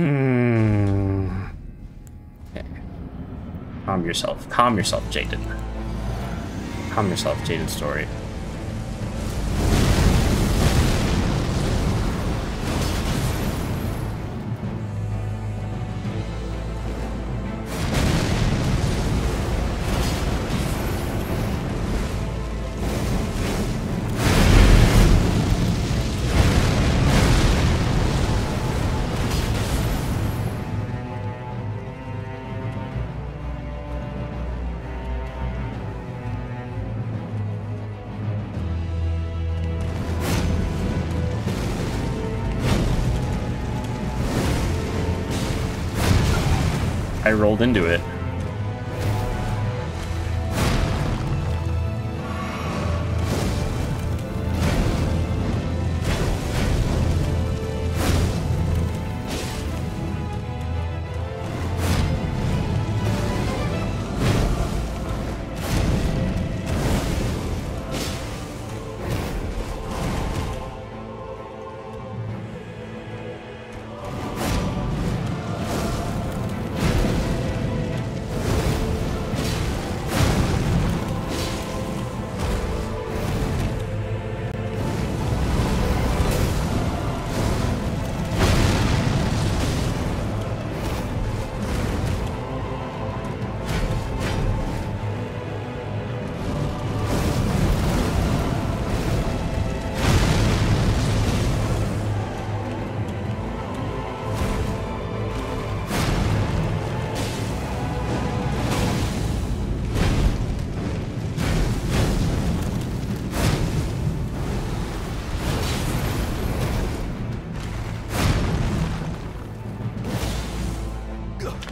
Hmm. Calm yourself. Calm yourself, Jaden. Calm yourself, Jaden Story. I rolled into it. Ugh.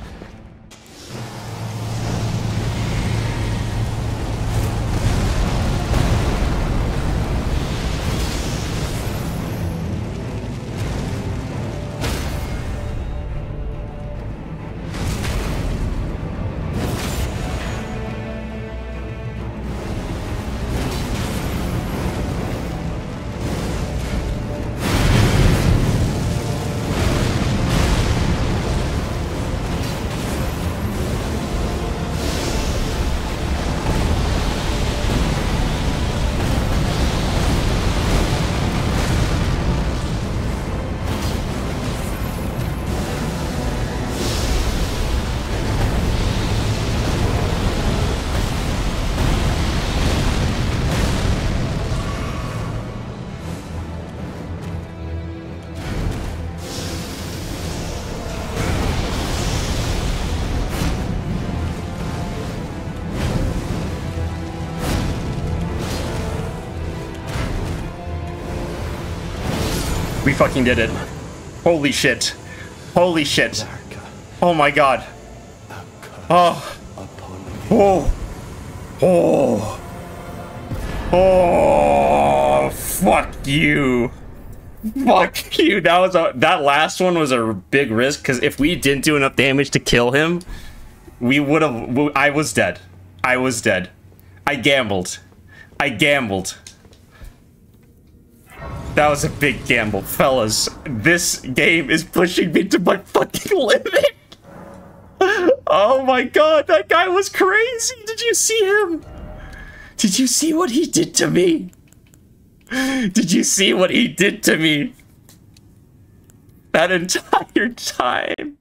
We fucking did it. Holy shit. Holy shit. Oh my god. Oh. Oh. Oh. Oh. Fuck you. Fuck you. That was a that last one was a big risk because if we didn't do enough damage to kill him, we would have. I was dead. I was dead. I gambled. I gambled. That was a big gamble, fellas. This game is pushing me to my fucking limit. Oh my god, that guy was crazy. Did you see him? Did you see what he did to me? Did you see what he did to me? That entire time.